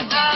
goodbye.